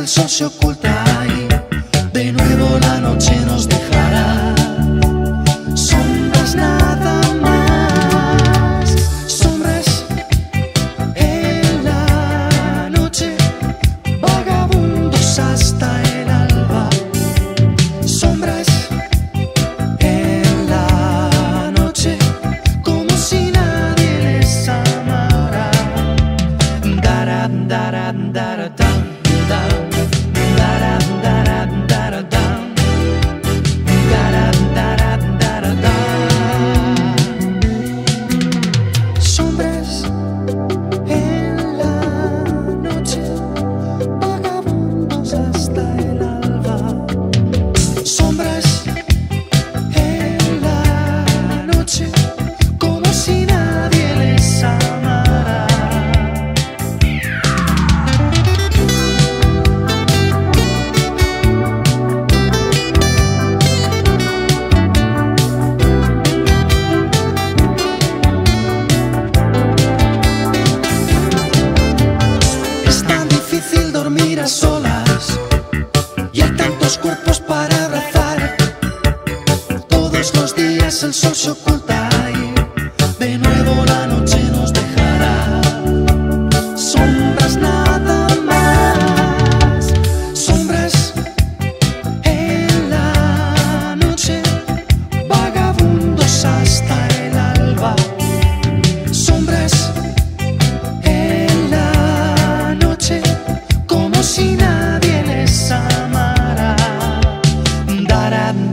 el sol se oculta y de nuevo la noche nos dejará. Sombras nada más, sombras en la noche, vagabundos hasta el alba. Sombras en la noche, como si nadie les amara. Dara, dara, dara, dam, dam. Y hay tantos cuerpos para abrazar. Todos los días el sol se oculta.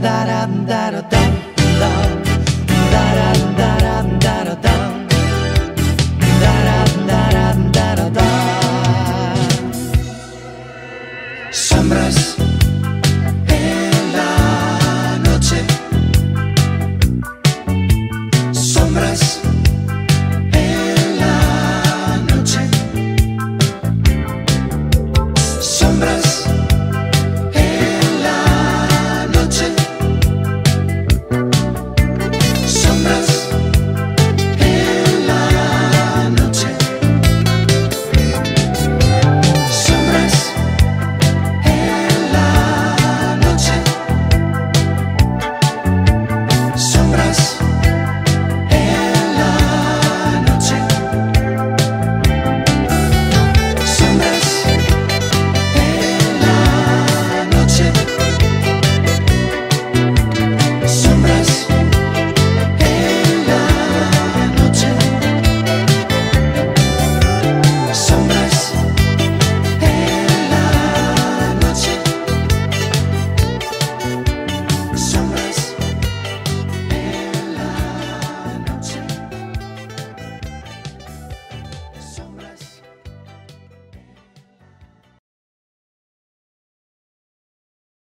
da da da